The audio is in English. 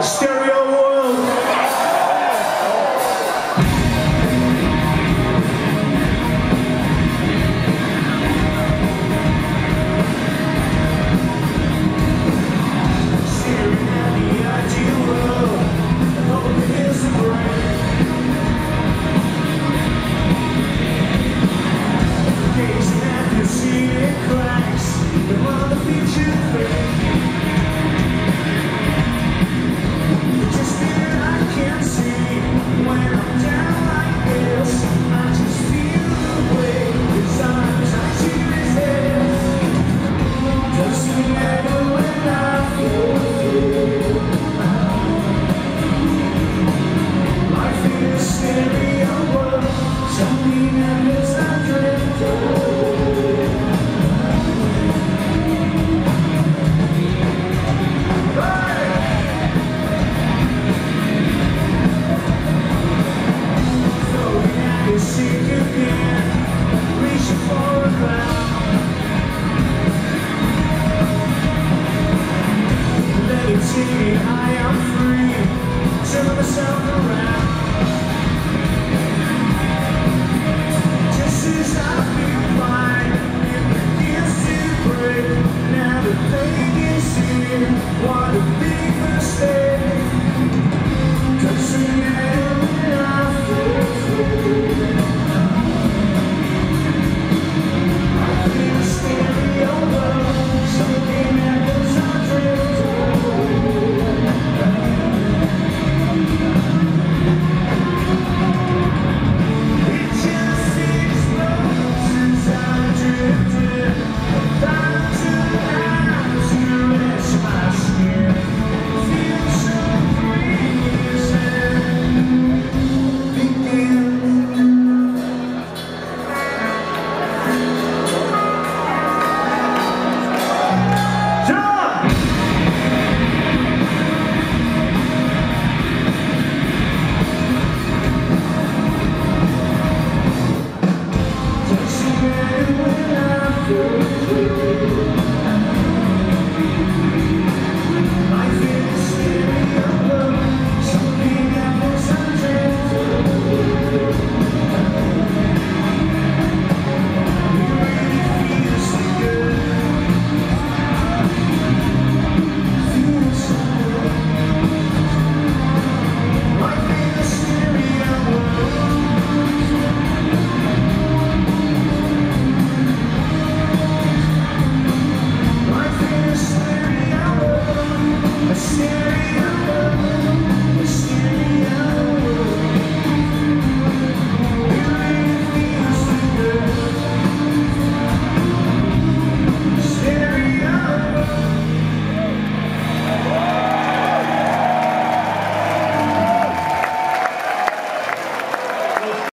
Stereo wanna be